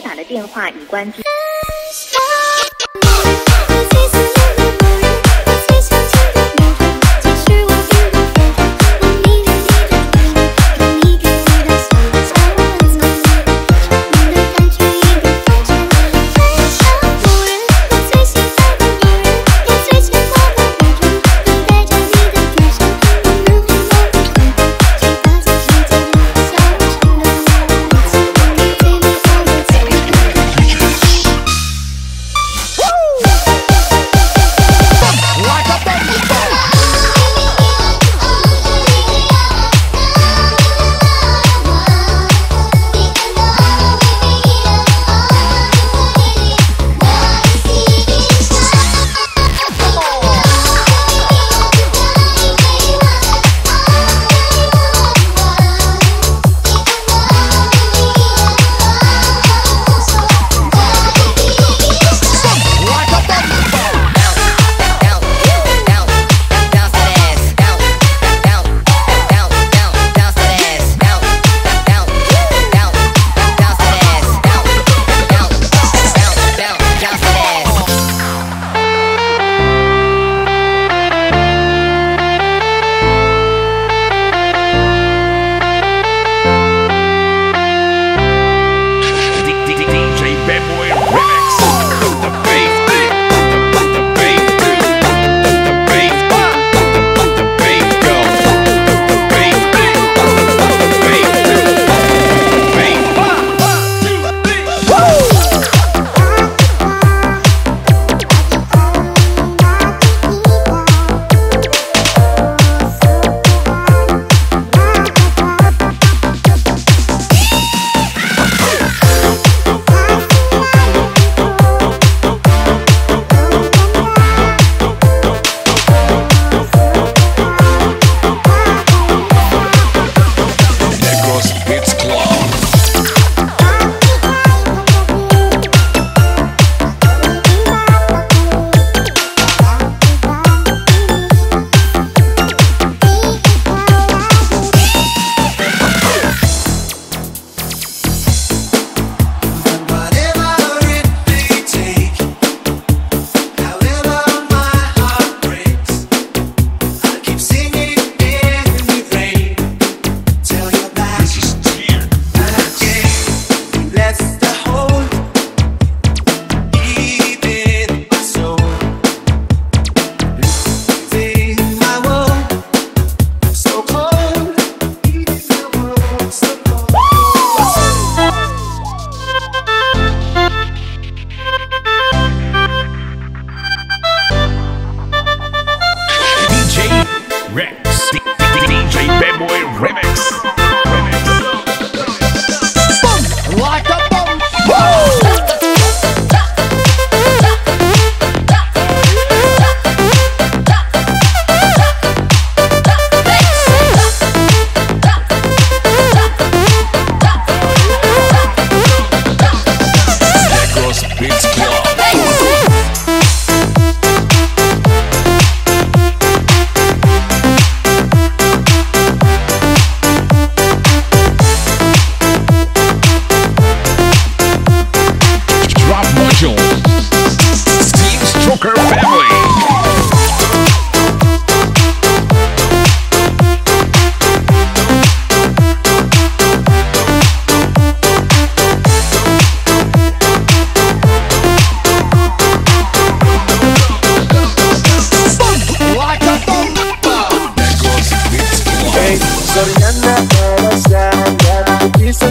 打的电话已关机。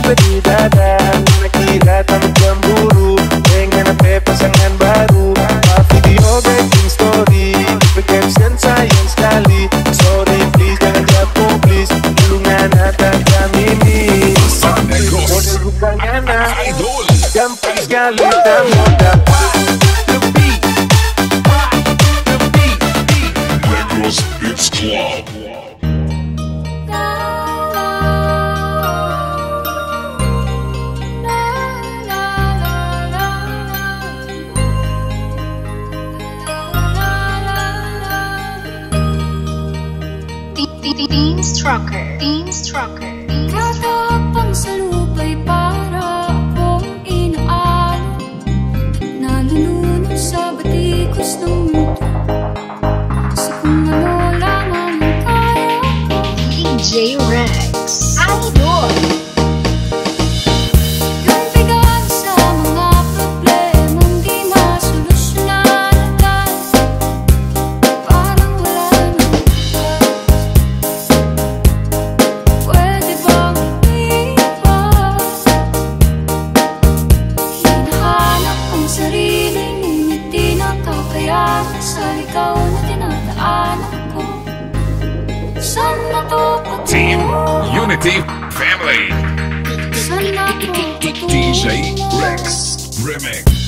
Trucker, DJ Rex Remix.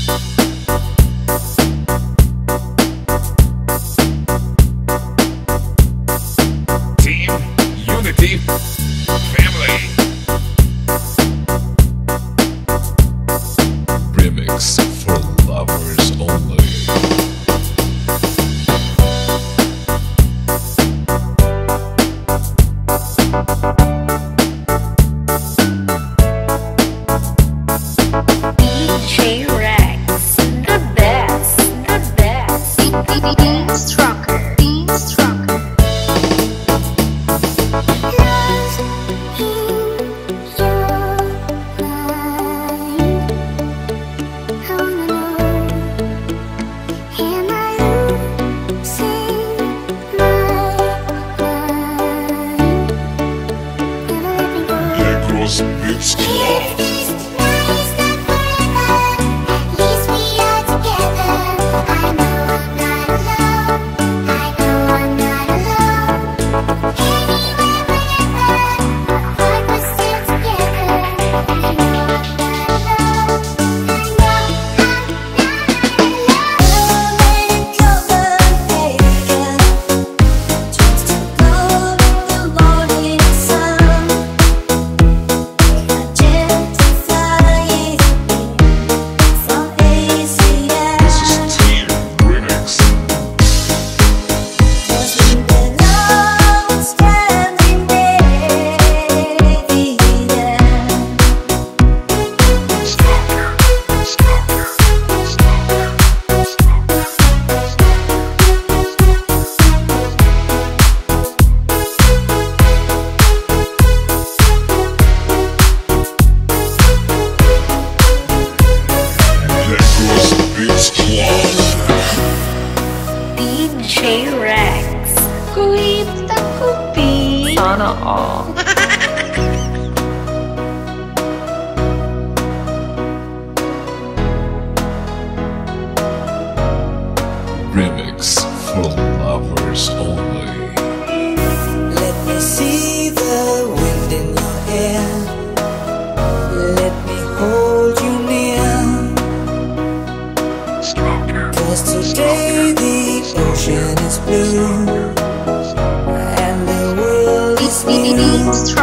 Ocean is